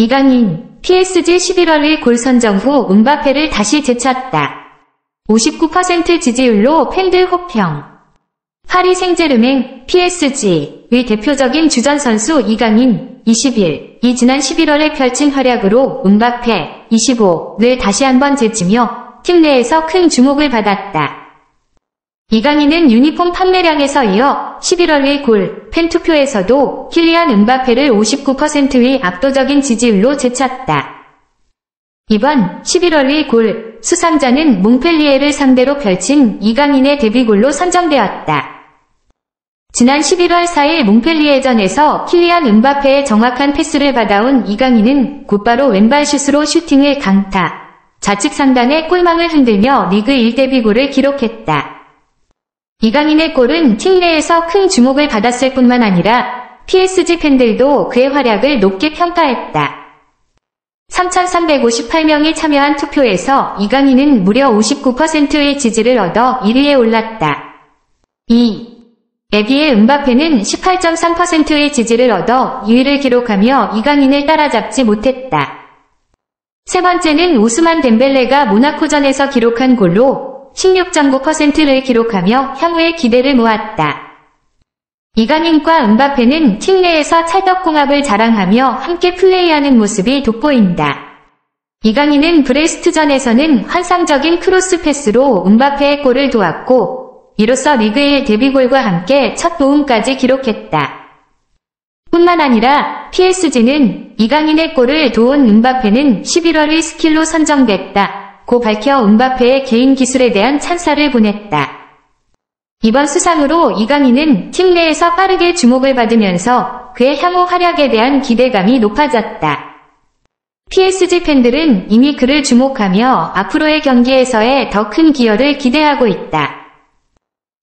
이강인, PSG 11월 1골 선정 후 은바페를 다시 되찾다. 59% 지지율로 팬들 호평. 파리 생제르맹, PSG의 대표적인 주전 선수 이강인, 21, 이 지난 11월에 펼친 활약으로 은바페, 25를 다시 한번 제치며 팀 내에서 큰 주목을 받았다. 이강인은 유니폼 판매량에서 이어 11월 1골 팬투표에서도 킬리안 은바페를 59%의 압도적인 지지율로 제쳤다. 이번 11월 1골 수상자는 몽펠리에를 상대로 펼친 이강인의 데뷔골로 선정되었다. 지난 11월 4일 몽펠리에전에서 킬리안 은바페의 정확한 패스를 받아온 이강인은 곧바로 왼발 슛으로 슈팅을 강타. 좌측 상단의 골망을 흔들며 리그 1데뷔골을 기록했다. 이강인의 골은 팀 내에서 큰 주목을 받았을 뿐만 아니라 PSG 팬들도 그의 활약을 높게 평가했다. 3,358명이 참여한 투표에서 이강인은 무려 59%의 지지를 얻어 1위에 올랐다. 2. 에비의 은바페는 18.3%의 지지를 얻어 2위를 기록하며 이강인을 따라잡지 못했다. 세 번째는 오스만 덴벨레가 모나코전에서 기록한 골로 16.9%를 기록하며 향후의 기대를 모았다. 이강인과 은바페는 팀 내에서 찰떡궁합을 자랑하며 함께 플레이하는 모습이 돋보인다. 이강인은 브레스트전에서는 환상적인 크로스 패스로 음바페의 골을 도왔고 이로써 리그의 데뷔골과 함께 첫 도움까지 기록했다. 뿐만 아니라 PSG는 이강인의 골을 도운 음바페는 11월의 스킬로 선정됐다. 고 밝혀 음바페의 개인 기술에 대한 찬사를 보냈다. 이번 수상으로 이강인은 팀 내에서 빠르게 주목을 받으면서 그의 향후 활약에 대한 기대감이 높아졌다. PSG 팬들은 이미 그를 주목하며 앞으로의 경기에서의 더 큰 기여를 기대하고 있다.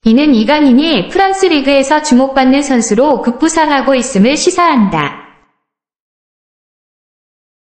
이는 이강인이 프랑스 리그에서 주목받는 선수로 급부상하고 있음을 시사한다.